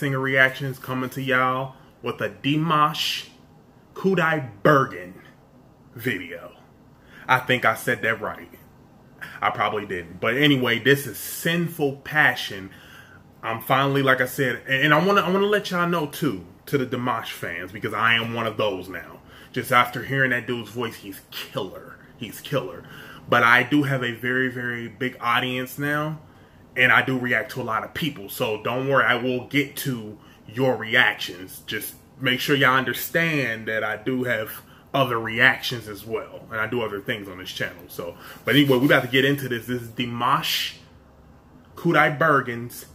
Singer Reactions coming to y'all with a Dimash Kudaibergen video. I think I said that right. I probably didn't. But anyway, this is Sinful Passion. I'm finally, like I said, and I want to I want to let y'all know too, to the Dimash fans, because I am one of those now. Just after hearing that dude's voice, he's killer. He's killer. But I do have a very, very big audience now and I do react to a lot of people. So don't worry, I will get to your reactions. Just make sure y'all understand that I do have other reactions as well, and I do other things on this channel. So, but anyway, we about to get into this. This is Dimash Kudaibergen's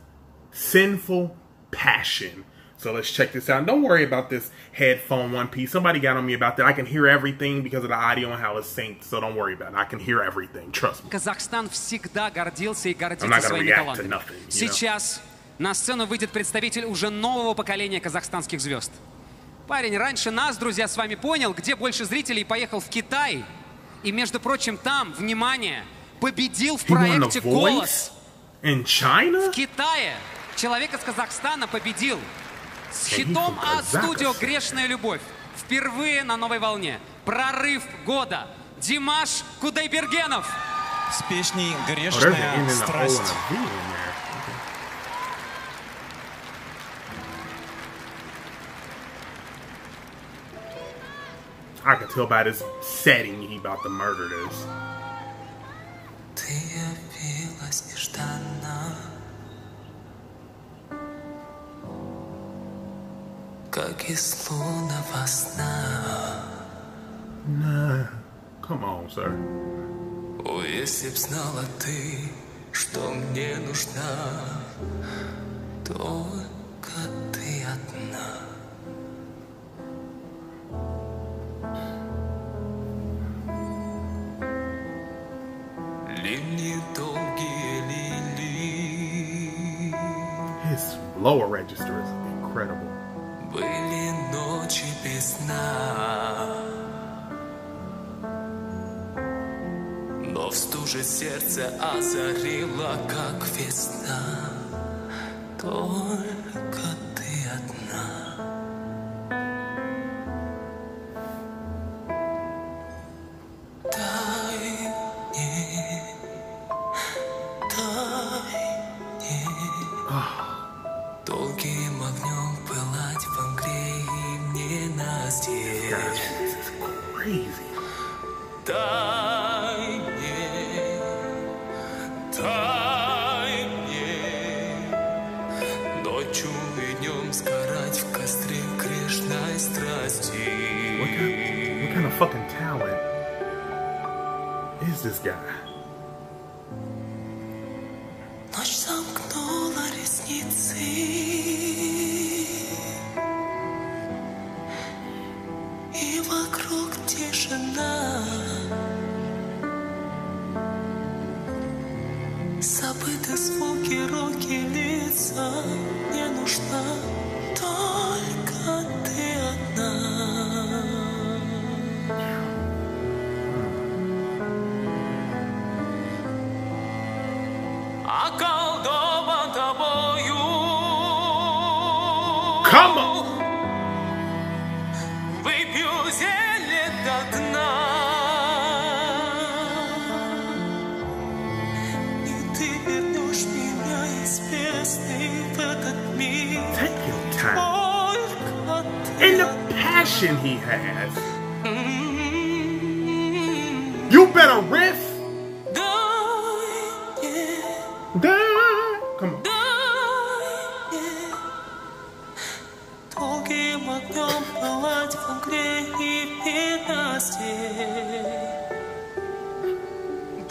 Sinful Passion. So let's check this out. Don't worry about this headphone one piece. Somebody got on me about that. I can hear everything because of the audio and how it's synced. So don't worry about it. I can hear everything. Trust me. Казахстан всегда гордился и гордится своими талантами. Nothing, Сейчас на сцену выйдет представитель уже нового поколения казахстанских звезд. Парень раньше нас, друзья, с вами понял, где больше зрителей, поехал в Китай. И, между прочим, там, внимание, победил в проекте «Голос». In China? В Китае. Человек из Казахстана победил. С хитом от студио «Грешная любовь». Впервые на новой волне. Прорыв года. Димаш Кудайбергенов. С песней «Грешная страсть». I can tell by this setting he about to murder this. Как из лунного сна. Nah. Come on, sir. О, если б знала ты, что мне нужна, только ты одна. Линии долгие лили. His lower register is incredible. Были ночи без сна. Но в стуже сердце озарило, как весна. Только Ночью и днем сгорать в костре грешной страсти What kind, what kind of fucking talent is this guy? Ночь замкнула ресницы Выпью зелье до дна И ты вернешь меня из бездны в этот мир Take your time. Только And the passion he has. You better riff.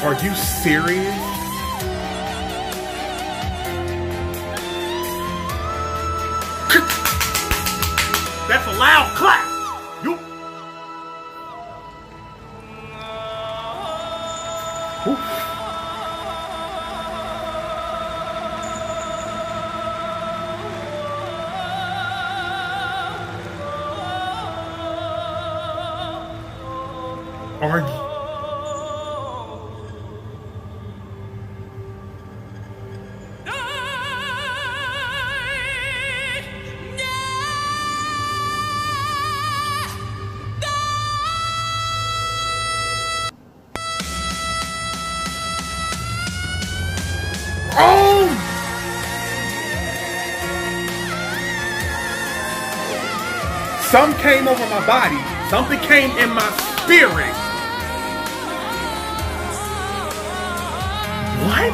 Are you serious? That's a loud clap. You. Are you? Some came over my body. Something came in my spirit. What?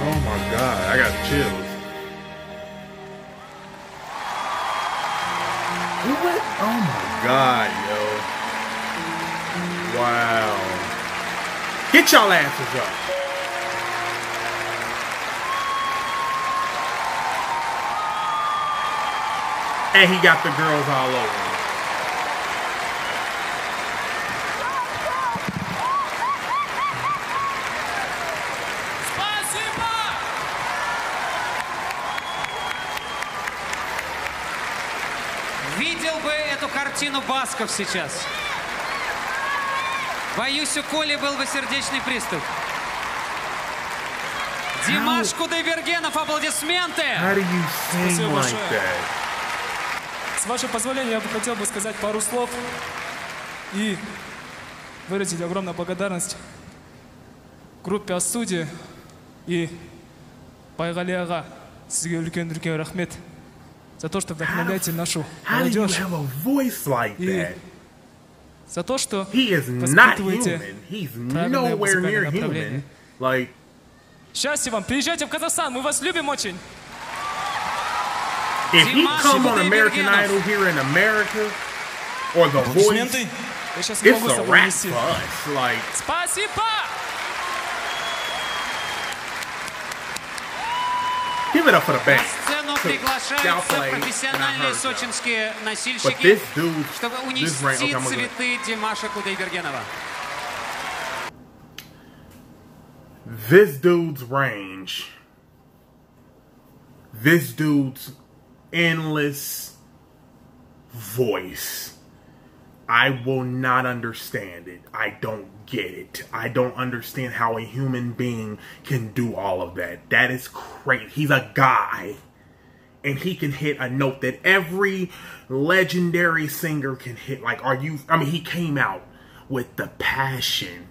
Oh my god, I got chills. Get y'all asses up. And he got the girls all over him. Видел бы эту картину Басков сейчас. Боюсь, у Коли был бы сердечный приступ. Димаш Кудайбергенов, аплодисменты! How do you like that? С вашего позволения, я бы хотел бы сказать пару слов и выразить огромную благодарность группе Асуди и Пайгалиага. Сізге үлкен үлкен рахмет за то, что вдохновляете нашу молодежь. Like и за то, что воспитываете правильное музыкальное направление. Like... Счастья вам! Приезжайте в Казахстан, мы вас любим очень! If he come on American Idol here in America, or The Voice, it's a wrap for us. Like, Спасибо! Give it up for the band. сцену приглашаются профессиональные сочинские носильщики, чтобы унести цветы Димаша Кудайбергенова. This dude's range. This dude's endless voice. I will not understand it. I don't get it. I don't understand how a human being can do all of that. That is crazy. He's a guy. And he can hit a note that every legendary singer can hit. Like, are you... I mean, he came out with the passion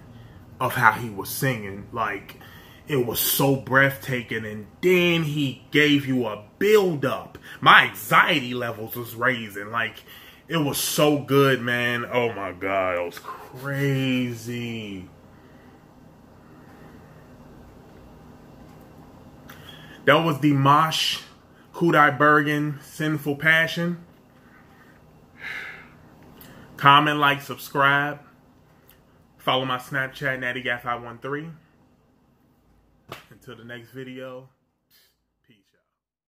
of how he was singing. Like, it was so breathtaking. And then he gave you a build up. My anxiety levels was raising. Like, it was so good, man. Oh my God, it was crazy. That was Dimash Kudaibergen, Sinful Passion. Comment, like, subscribe. Follow my Snapchat, NattyGuy513. Until the next video.